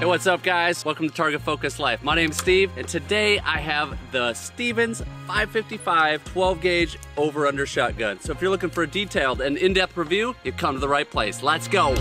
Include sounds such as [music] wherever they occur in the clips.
Hey, what's up guys? Welcome to Target Focused Life. My name is Steve, and today I have the Stevens 555 12 gauge over under shotgun. So if you're looking for a detailed and in-depth review, you've come to the right place. Let's go.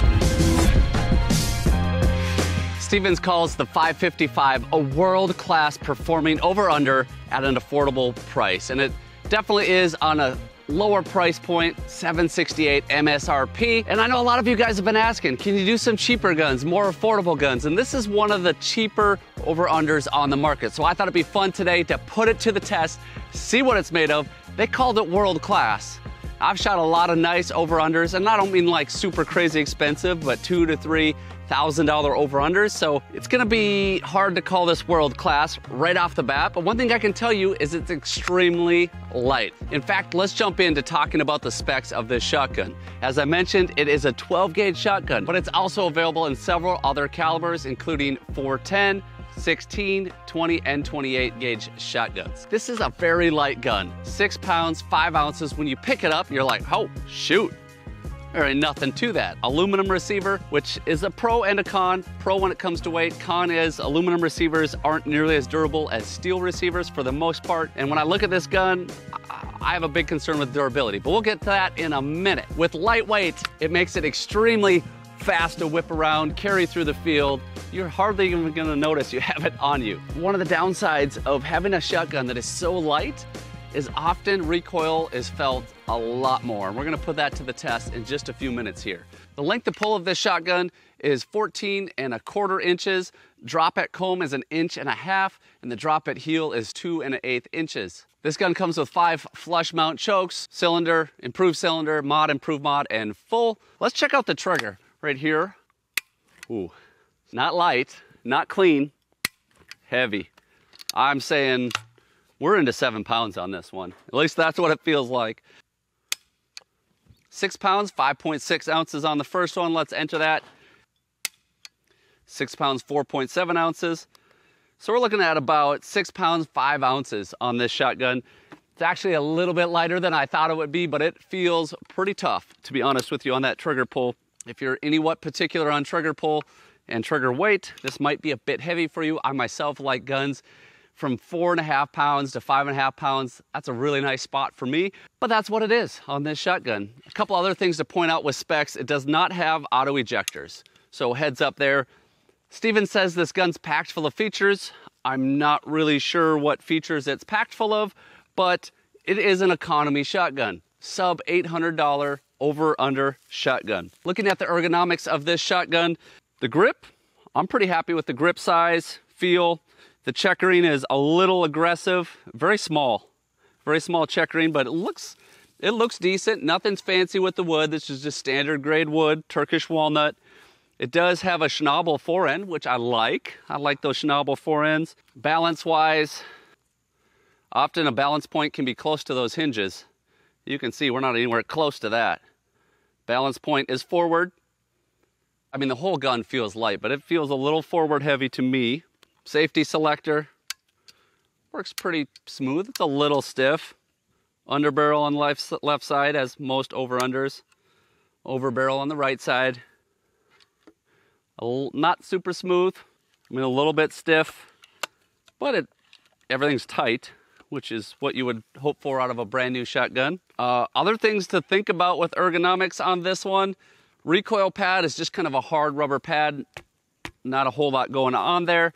Stevens calls the 555 a world-class performing over under at an affordable price. And it definitely is on a lower price point, 768 MSRP. And I know a lot of you guys have been asking, can you do some cheaper guns, more affordable guns? And this is one of the cheaper over-unders on the market. So I thought it'd be fun today to put it to the test, see what it's made of. They called it world class. I've shot a lot of nice over-unders, and I don't mean like super crazy expensive, but two to three $1,000 over-unders, so it's gonna be hard to call this world class right off the bat, but one thing I can tell you is it's extremely light. In fact, let's jump into talking about the specs of this shotgun. As I mentioned, it is a 12 gauge shotgun, but it's also available in several other calibers, including 410, 16, 20, and 28 gauge shotguns. This is a very light gun, six pounds, five ounces. When you pick it up, you're like, oh, shoot, there ain't nothing to that. Aluminum receiver, which is a pro and a con. Pro when it comes to weight. Con is aluminum receivers aren't nearly as durable as steel receivers for the most part. And when I look at this gun, I have a big concern with durability, but we'll get to that in a minute. With lightweight, it makes it extremely fast to whip around, carry through the field. You're hardly even gonna notice you [laughs] have it on you. One of the downsides of having a shotgun that is so light is often recoil is felt a lot more. And we're gonna put that to the test in just a few minutes here. The length of pull of this shotgun is 14 and a quarter inches. Drop at comb is an inch and a half, and the drop at heel is two and an eighth inches. This gun comes with five flush mount chokes, cylinder, improved cylinder, mod, improved mod, and full. Let's check out the trigger right here. Ooh, not light, not clean, heavy. I'm saying we're into seven pounds on this one. At least that's what it feels like. Six pounds, 5.6 ounces on the first one. Let's enter that. Six pounds, 4.7 ounces. So we're looking at about six pounds, five ounces on this shotgun. It's actually a little bit lighter than I thought it would be, but it feels pretty tough, to be honest with you, on that trigger pull. If you're any what particular on trigger pull and trigger weight, this might be a bit heavy for you. I myself like guns from four and a half pounds to five and a half pounds. That's a really nice spot for me, but that's what it is on this shotgun. A couple other things to point out with specs. It does not have auto ejectors. So heads up there. Stevens says this gun's packed full of features. I'm not really sure what features it's packed full of, but it is an economy shotgun. Sub $800 over under shotgun. Looking at the ergonomics of this shotgun, the grip, I'm pretty happy with the grip size, feel, the checkering is a little aggressive, very small, very small checkering, but it looks it looks decent. Nothing's fancy with the wood. This is just standard grade wood, Turkish walnut. It does have a Schnabel forend, which I like. I like those Schnabel forends. Balance wise, often a balance point can be close to those hinges. You can see we're not anywhere close to that. Balance point is forward. I mean, the whole gun feels light, but it feels a little forward heavy to me. Safety selector works pretty smooth. It's a little stiff. Under barrel on the left, side, as most over unders. Over barrel on the right side. not super smooth. I mean, a little bit stiff, but it everything's tight, which is what you would hope for out of a brand new shotgun. Uh, other things to think about with ergonomics on this one recoil pad is just kind of a hard rubber pad, not a whole lot going on there.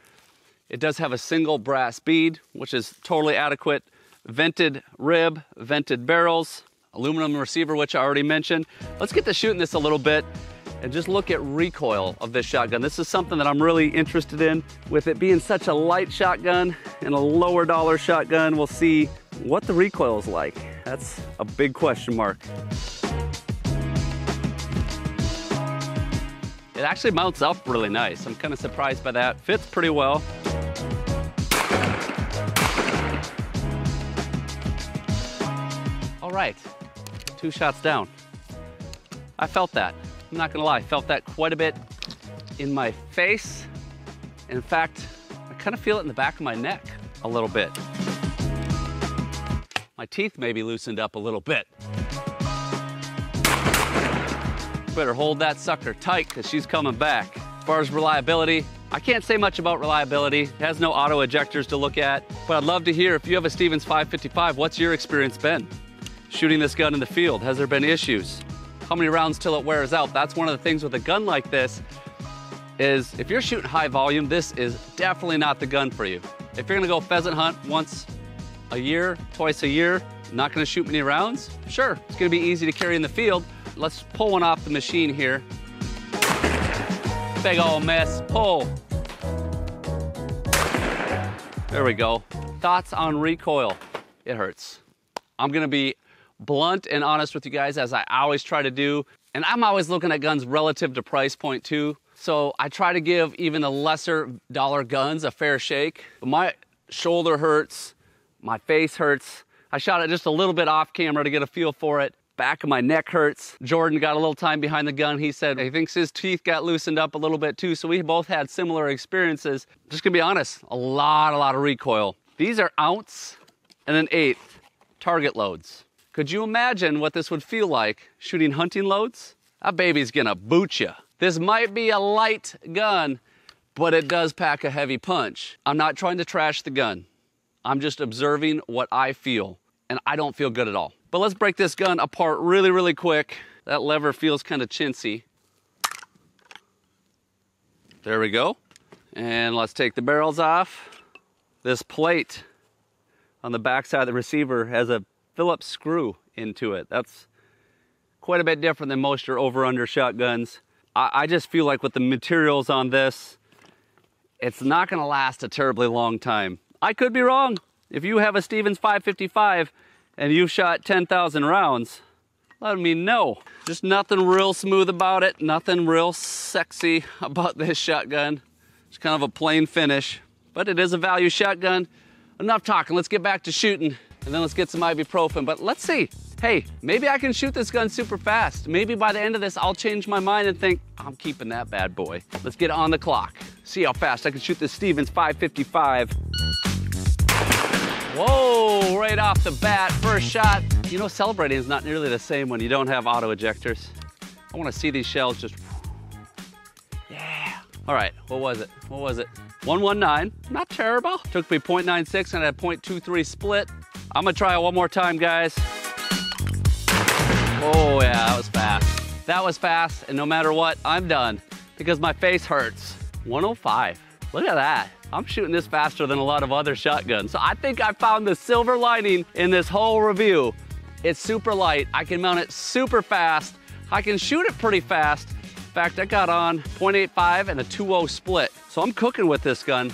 It does have a single brass bead, which is totally adequate. Vented rib, vented barrels, aluminum receiver, which I already mentioned. Let's get to shooting this a little bit and just look at recoil of this shotgun. This is something that I'm really interested in. With it being such a light shotgun and a lower dollar shotgun, we'll see what the recoil is like. That's a big question mark. It actually mounts up really nice. I'm kind of surprised by that. Fits pretty well. Two shots down. I felt that. I'm not gonna lie, I felt that quite a bit in my face. In fact, I kind of feel it in the back of my neck a little bit. My teeth maybe loosened up a little bit. Better hold that sucker tight because she's coming back. As far as reliability, I can't say much about reliability. It has no auto ejectors to look at, but I'd love to hear if you have a Stevens 555, what's your experience been? Shooting this gun in the field, has there been issues? How many rounds till it wears out? That's one of the things with a gun like this is if you're shooting high volume, this is definitely not the gun for you. If you're gonna go pheasant hunt once a year, twice a year, not gonna shoot many rounds, sure, it's gonna be easy to carry in the field. Let's pull one off the machine here. Big old mess, pull. There we go. Thoughts on recoil? It hurts. I'm gonna be blunt and honest with you guys as I always try to do. And I'm always looking at guns relative to price point too. So I try to give even the lesser dollar guns a fair shake. My shoulder hurts, my face hurts. I shot it just a little bit off camera to get a feel for it. Back of my neck hurts. Jordan got a little time behind the gun. He said he thinks his teeth got loosened up a little bit too. So we both had similar experiences. Just gonna be honest, a lot, a lot of recoil. These are ounce and an eighth target loads. Could you imagine what this would feel like shooting hunting loads? That baby's gonna boot you. This might be a light gun, but it does pack a heavy punch. I'm not trying to trash the gun. I'm just observing what I feel, and I don't feel good at all. But let's break this gun apart really, really quick. That lever feels kind of chintzy. There we go. And let's take the barrels off. This plate on the backside of the receiver has a Phillips screw into it. That's quite a bit different than most your over under shotguns. I, I just feel like with the materials on this, it's not gonna last a terribly long time. I could be wrong. If you have a Stevens 555 and you've shot 10,000 rounds, let me know. Just nothing real smooth about it, nothing real sexy [laughs] about this shotgun. It's kind of a plain finish, but it is a value shotgun. Enough talking, let's get back to shooting and then let's get some ibuprofen. But let's see, hey, maybe I can shoot this gun super fast. Maybe by the end of this, I'll change my mind and think, I'm keeping that bad boy. Let's get on the clock. See how fast I can shoot this Stevens 555. Whoa, right off the bat, first shot. You know, celebrating is not nearly the same when you don't have auto ejectors. I wanna see these shells just, yeah. All right, what was it? What was it? 119, not terrible. Took me 0.96 and I had a 0.23 split. I'm gonna try it one more time, guys. Oh yeah, that was fast. That was fast, and no matter what, I'm done because my face hurts. 105, look at that. I'm shooting this faster than a lot of other shotguns. So I think I found the silver lining in this whole review. It's super light, I can mount it super fast, I can shoot it pretty fast. In fact, I got on 0.85 and a 2.0 split. So I'm cooking with this gun.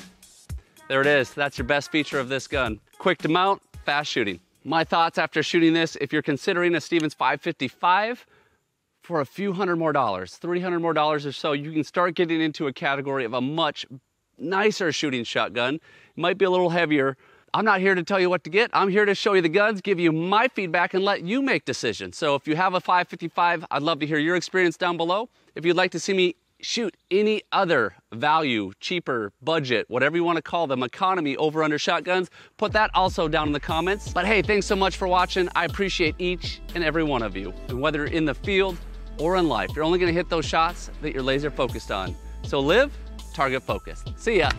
There it is, that's your best feature of this gun. Quick to mount, fast shooting. My thoughts after shooting this, if you're considering a Stevens 555, for a few hundred more dollars, 300 more dollars or so, you can start getting into a category of a much nicer shooting shotgun. It might be a little heavier. I'm not here to tell you what to get. I'm here to show you the guns, give you my feedback, and let you make decisions. So if you have a 555, I'd love to hear your experience down below. If you'd like to see me shoot any other value, cheaper, budget, whatever you want to call them, economy over under shotguns, put that also down in the comments. But hey, thanks so much for watching. I appreciate each and every one of you. And whether in the field or in life, you're only going to hit those shots that you're laser focused on. So live target focused. See ya.